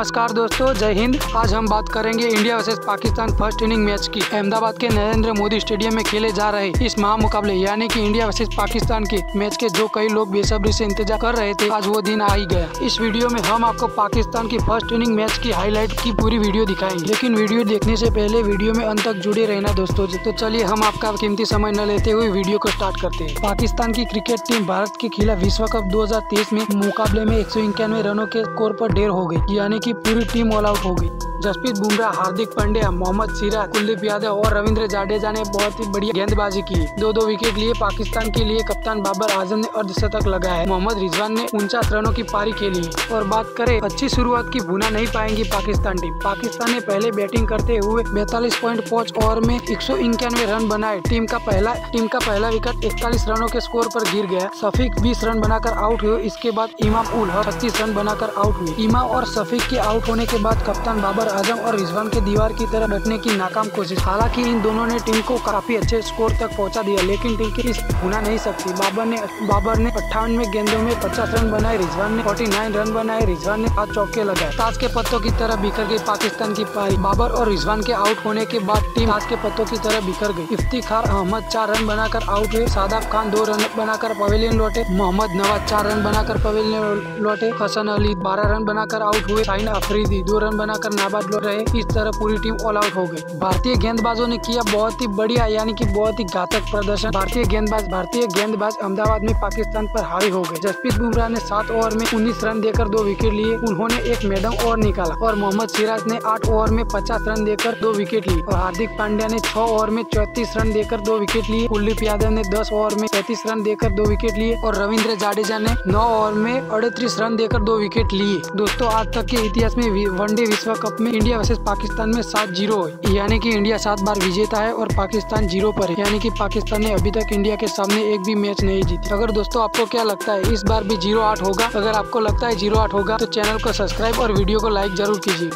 नमस्कार दोस्तों, जय हिंद। आज हम बात करेंगे India versus Pakistan first inning match की। अहमदाबाद के नरेंद्र मोदी स्टेडियम में खेले जा रहे इस महामुकाबले, यानी कि इंडिया वर्सेस पाकिस्तान के मैच के जो कई लोग बेसब्री से इंतज़ार कर रहे थे, आज वो दिन आ ही गया। इस वीडियो में हम आपको पाकिस्तान की फ़र्स्ट इनिंग मैच की हाईलाइट की पूरी वीडियो दिखाएँगे। लेकिन वीडियो देखने से पहले वीडियो में अंत तक जुड़े रहना दोस्तों तो चलिए हम आपका कीमती समय न लेते हुए वीडियो को स्टार्ट करते हैं। पाकिस्तान की क्रिकेट टीम भारत के खिलाफ विश्व कप दो में मुकाबले में एक सौ इक्यानवे रनों के स्कोर पर ढेर हो गई, यानी पूरी टीम ऑल आउट हो गई। जसप्रीत बुमराह, हार्दिक पांड्या, मोहम्मद सिराज, कुलदीप यादव और रविंद्र जाडेजा ने बहुत ही बढ़िया गेंदबाजी की। दो दो विकेट लिए पाकिस्तान के लिए कप्तान बाबर आज़म ने अर्धशतक लगाया मोहम्मद रिजवान ने उनचास रनों की पारी खेली। और बात करें, अच्छी शुरुआत की भुना नहीं पाएँगी पाकिस्तान टीम। पाकिस्तान ने पहले बैटिंग करते हुए बैतालीस पॉइंट पाँच ओवर में एक सौ इक्यानवे रन बनाए। टीम का पहला, टीम का पहला विकेट इकतालीस रनों के स्कोर पर गिर गया। सफीक बीस रन बनाकर आउट हुए। इसके बाद इमाम उल हक छत्तीस रन बनाकर आउट हुए। इमाम और सफीक के आउट होने के बाद कप्तान बाबर आज़म और रिजवान के दीवार की तरह बैठने की नाकाम कोशिश। हालाँकि इन दोनों ने टीम को काफ़ी अच्छे स्कोर तक पहुँचा दिया, लेकिन टीम की भुना नहीं सकती। बाबर ने बाबर ने अट्ठावन गेंदों में पचास रन बनाए, रिजवान ने फोर्टी रन बनाए, रिजवान ने पाँच चौके लगाए। ताश के पत्तों की तरह बिखर गई पाकिस्तान की पारी। बाबर और रिजवान के आउट होने के बाद टीम ताश के पत्तों की तरह बिखर गई। इफ्तिखार अहमद चार रन बनाकर आउट हुए। सादाब खान दो रन बनाकर पवेलियन लौटे। मोहम्मद नवाज़ चार रन बनाकर पवेलियन लौटे। हसन अली बारह रन बनाकर आउट हुए। साइन अफरीदी दो रन बनाकर नाबाद लौट रहे इस तरह पूरी टीम ऑल आउट हो गई। भारतीय गेंदबाजों ने किया बहुत ही बढ़िया, यानी कि बहुत ही घातक प्रदर्शन। भारतीय गेंदबाज भारतीय गेंदबाज अहमदाबाद में पाकिस्तान पर हावी हो गए। जसप्रीत बुमराह ने सात ओवर में उन्नीस रन देकर दो विकेट लिए। उन्होंने एक मैडम ओवर निकाला और मोहम्मद सिराज ने आठ ओवर में पचास रन देकर दो विकेट लिए। और हार्दिक पांड्या ने छह ओवर में चौतीस रन देकर दो विकेट लिए। कुलदीप यादव ने दस ओवर में पैंतीस रन देकर दो विकेट लिए। और रविंद्र जाडेजा ने नौ ओवर में अड़तीस रन देकर दो विकेट लिए। दोस्तों, आज तक के इतिहास में वनडे विश्व कप में इंडिया वर्सेज पाकिस्तान में सात ज़ीरो है। यानी कि इंडिया सात बार विजेता है और पाकिस्तान ज़ीरो पर है। यानी कि पाकिस्तान ने अभी तक इंडिया के सामने एक भी मैच नहीं जीती। अगर दोस्तों आपको क्या लगता है, इस बार भी ज़ीरो आठ होगा? अगर आपको लगता है ज़ीरो आठ होगा तो चैनल को सब्सक्राइब और वीडियो को लाइक ज़रूर कीजिए।